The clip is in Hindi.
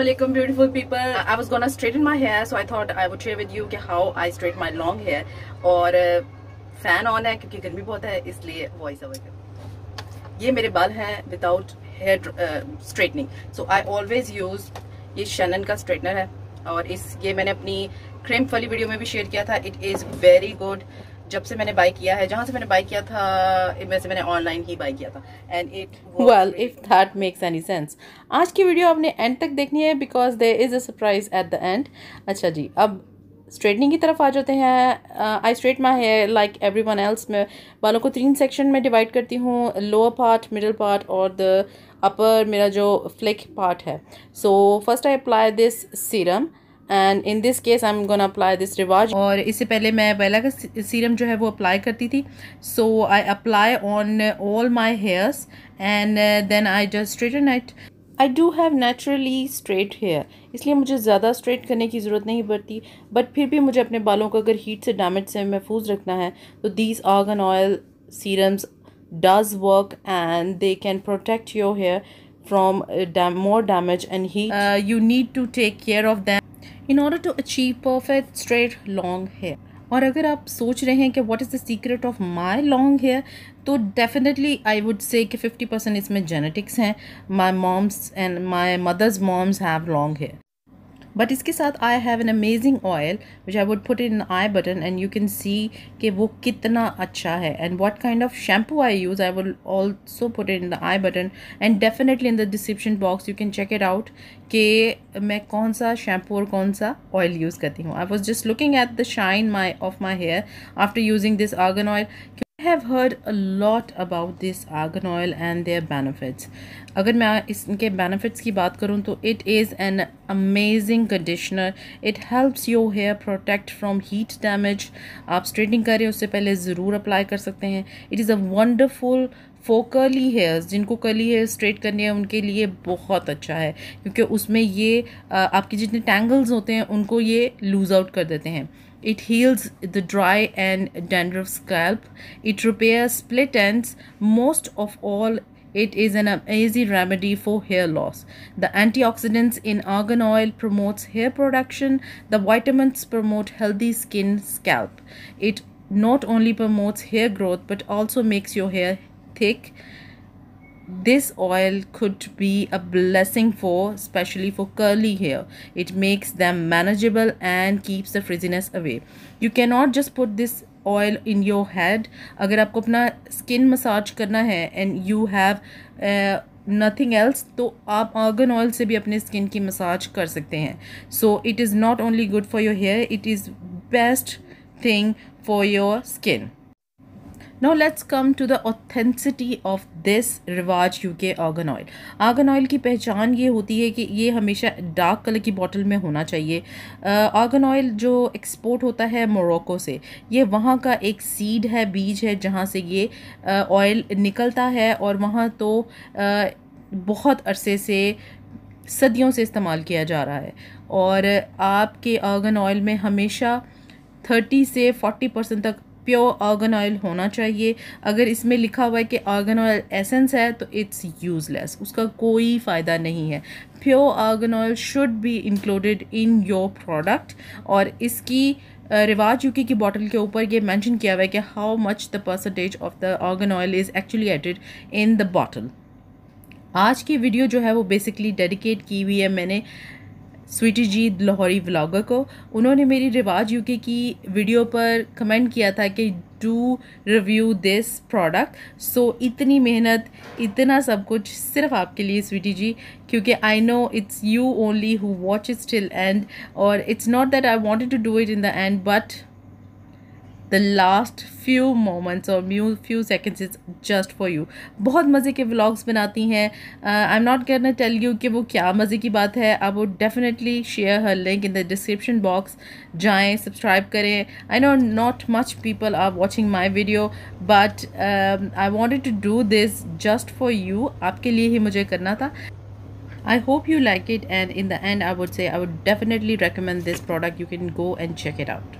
alaikum beautiful people. I was gonna straighten my hair so I thought I would share with you how I straighten my long hair. और uh, ऑन है क्योंकि गर्मी बहुत है इसलिए वॉइस ओवर ये मेरे बाल हैं without hair straightening so I always use ये शनन का स्ट्रेटनर है। और इस ये मैंने अपनी क्रेम्प वाली वीडियो में भी शेयर किया था। इट इज़ वेरी गुड जब से मैंने बाई किया है जहाँ से मैंने बाई किया था वैसे मैंने ऑनलाइन ही बाई किया था। And it well if that makes any sense आज की वीडियो आपने एंड तक देखनी है because there is a surprise at the end अच्छा जी अब स्ट्रेटनिंग की तरफ़ आ जाते हैं। I straight my hair like everyone else मैं। बालों को तीन सेक्शन में डिवाइड करती हूँ। लोअर पार्ट मिडल पार्ट और द अपर मेरा जो फ्लिक पार्ट है। So first I apply this serum and in this case I am gone apply this रिवाज और इससे पहले मैं बेला का सीरम जो है वो अप्लाई करती थी। So I apply on all my hairs and then I just straighten it I do have naturally straight hair इसलिए मुझे ज़्यादा स्ट्रेट करने की ज़रूरत नहीं पड़ती। बट फिर भी मुझे अपने बालों को अगर हीट से डैमेज से महफूज रखना है तो these argan oil serums does work and they can protect your hair from more damage and he you need to take care of them in order to achieve perfect straight long hair और अगर आप सोच रहे हैं कि what is the secret of my long hair तो डेफिनेटली आई वुड से कि फिफ्टी परसेंट इसमें जेनेटिक्स हैं। My mom's and my mother's mom's have long hair but इसके साथ I have an amazing oil which I would put in I button and you can see कि वो कितना अच्छा है. And what kind of shampoo I use I will also put in the I button and definitely in the description box you can check it out कि मैं कौन सा शैम्पू और कौन सा ऑयल यूज़ करती हूँ. I was just looking at the shine my of my hair after using this argan oil have heard a lot about this argan oil and their benefits. अगर मैं इसके benefits की बात करूँ तो it is an amazing conditioner. It helps your hair protect from heat damage. आप straightening कर हैं उससे पहले ज़रूर apply कर सकते हैं It is a wonderful for curly hairs जिनको कर्ली हेयर स्ट्रेट करनी है उनके लिए बहुत अच्छा है क्योंकि उसमें ये आपके जितने टैंगल्स होते हैं उनको ये लूज़ आउट कर देते हैं It heals the dry and dandruff scalp. It repairs split ends. Most of all, it is an amazing remedy for hair loss. The antioxidants in argan oil promotes hair production. The vitamins promote healthy skin scalp. It not only promotes hair growth but also makes your hair thick this oil could be a blessing for especially for curly hair it makes them manageable and keeps the frizziness away you cannot just put this oil in your head agar aapko apna skin massage karna hai and you have uh, nothing else तो आप आर्गन ऑयल से भी अपने स्किन की मसाज कर सकते हैं so it is not only good for your hair it is best thing for your skin Now let's come to the authenticity of this रिवाज U K argan oil argan oil की पहचान ये होती है कि ये हमेशा डार्क कलर की बॉटल में होना चाहिए। आर्गन ऑयल जो एक्सपोर्ट होता है मोरक्को से ये वहाँ का एक सीड है बीज है जहाँ से ये ऑयल निकलता है और वहाँ तो आ, बहुत अरसे से सदियों से इस्तेमाल किया जा रहा है। और आपके आर्गन ऑयल में हमेशा थर्टी से फोर्टी परसेंट तक प्योर आर्गन ऑयल होना चाहिए। अगर इसमें लिखा हुआ है कि आर्गन ऑयल एसेंस है तो इट्स यूज़लेस उसका कोई फ़ायदा नहीं है। Pure argan oil should be included in your product और इसकी रिवाज यूकी की बॉटल के ऊपर ये मेंशन किया हुआ है कि how much the percentage of the argan oil is actually added in the bottle आज की वीडियो जो है वो बेसिकली डेडिकेट की हुई है। मैंने स्वीटी जी लाहौरी व्लागर को। उन्होंने मेरी रिवाज यूके की वीडियो पर कमेंट किया था कि do review this product so इतनी मेहनत, इतना सब कुछ सिर्फ़ आपके लिए स्वीटी जी, क्योंकि I know it's you only who watch it till end और it's not that I wanted to do it in the end but the last few moments और mu few seconds is just for you बहुत मज़े के व्लॉग्स बनाती हैं। आई एम नॉट करना टेल यू कि वो क्या मज़े की बात है। आप वो definitely share her link in the description box जाएँ सब्सक्राइब करें। I know not much people are watching my video but I wanted to do this just for you आपके लिए ही मुझे करना था। I hope you like it and in the end, I would say I would definitely recommend this product. You can go and check it out.